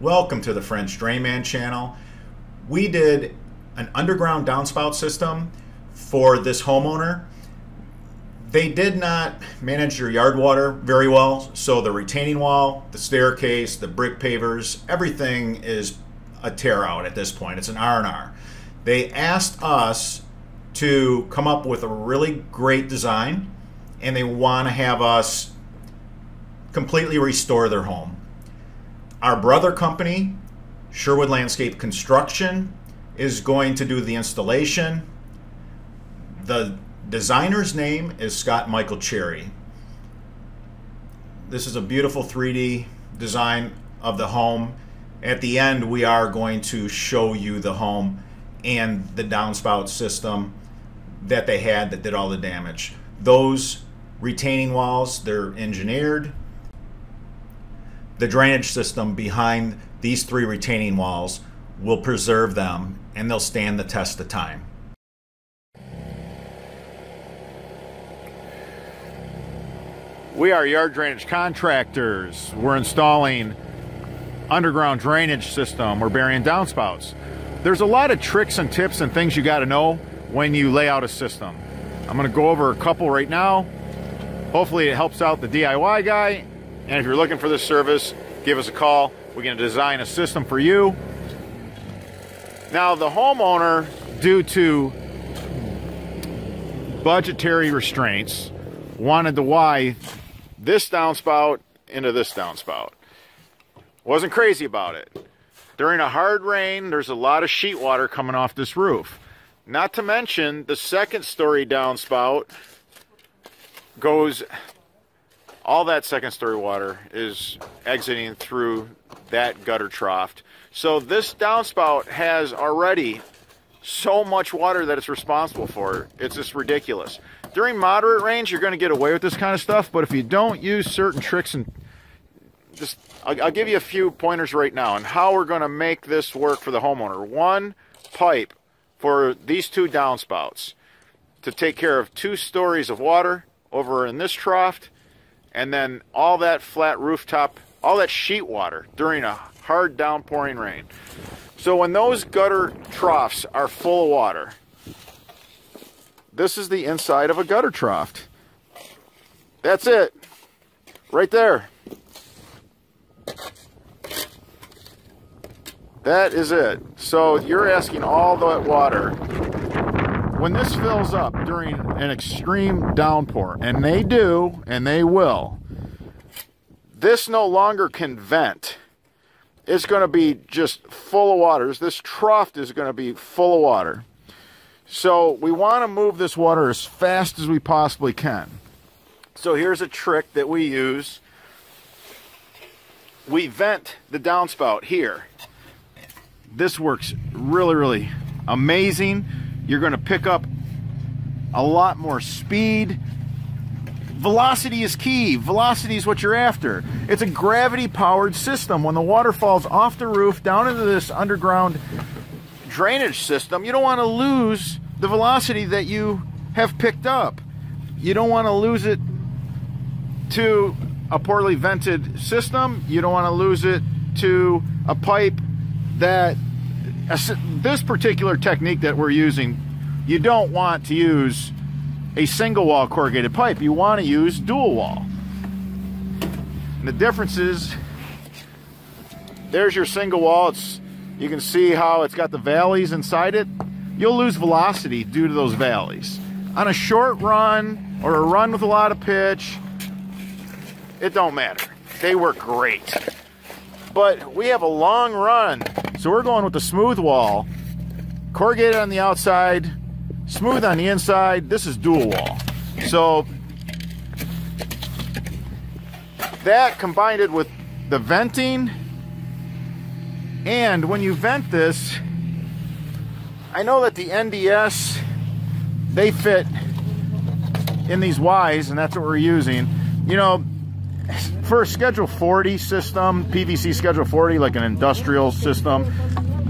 Welcome to the French Drain Man channel. We did an underground downspout system for this homeowner. They did not manage their yard water very well, so the retaining wall, the staircase, the brick pavers, everything is a tear out at this point. It's an R&R. They asked us to come up with a really great design and they want to have us completely restore their home. Our brother company, Sherwood Landscape Construction, is going to do the installation. The designer's name is Scott Michael Cherry. This is a beautiful 3D design of the home. At the end, we are going to show you the home and the downspout system that they had that did all the damage. Those retaining walls, they're engineered the drainage system behind these three retaining walls will preserve them and they'll stand the test of time. We are yard drainage contractors. We're installing underground drainage system. We're burying downspouts. There's a lot of tricks and tips and things you got to know when you lay out a system. I'm going to go over a couple right now. Hopefully it helps out the DIY guy and if you're looking for this service, give us a call. We're going to design a system for you. Now, the homeowner, due to budgetary restraints, wanted to Y this downspout into this downspout. Wasn't crazy about it. During a hard rain, there's a lot of sheet water coming off this roof. Not to mention, the second story downspout goes all that second story water is exiting through that gutter trough. So this downspout has already so much water that it's responsible for. It's just ridiculous. During moderate rains, you're going to get away with this kind of stuff, but if you don't use certain tricks and just, I'll, I'll give you a few pointers right now on how we're going to make this work for the homeowner. One pipe for these two downspouts to take care of two stories of water over in this trough and then all that flat rooftop, all that sheet water during a hard downpouring rain. So when those gutter troughs are full of water, this is the inside of a gutter trough. That's it. Right there. That is it. So you're asking all that water when this fills up during an extreme downpour, and they do, and they will, this no longer can vent. It's going to be just full of water. This trough is going to be full of water. So we want to move this water as fast as we possibly can. So here's a trick that we use. We vent the downspout here. This works really, really amazing you're going to pick up a lot more speed. Velocity is key. Velocity is what you're after. It's a gravity powered system. When the water falls off the roof down into this underground drainage system, you don't want to lose the velocity that you have picked up. You don't want to lose it to a poorly vented system. You don't want to lose it to a pipe that this particular technique that we're using, you don't want to use a single wall corrugated pipe. You want to use dual wall. And the difference is, there's your single wall. It's You can see how it's got the valleys inside it. You'll lose velocity due to those valleys. On a short run or a run with a lot of pitch, it don't matter. They work great. But we have a long run so we're going with the smooth wall. Corrugated on the outside, smooth on the inside. This is dual wall. So that combined it with the venting and when you vent this I know that the NDS they fit in these Ys and that's what we're using you know for a Schedule 40 system, PVC Schedule 40, like an industrial system,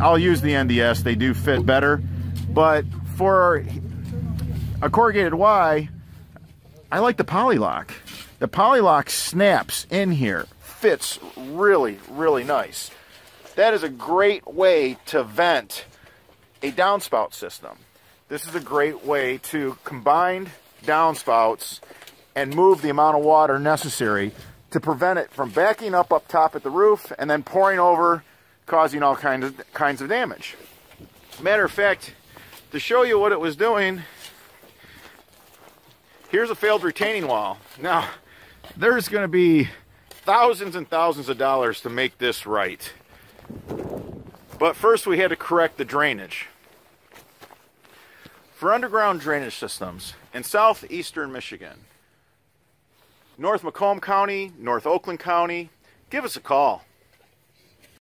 I'll use the NDS. They do fit better. But for a corrugated Y, I like the Polylok. The Polylok snaps in here, fits really, really nice. That is a great way to vent a downspout system. This is a great way to combine downspouts and move the amount of water necessary to prevent it from backing up up top at the roof and then pouring over, causing all kinds of, kinds of damage. Matter of fact, to show you what it was doing, here's a failed retaining wall. Now, there's going to be thousands and thousands of dollars to make this right. But first we had to correct the drainage. For underground drainage systems in southeastern Michigan, North Macomb County, North Oakland County, give us a call.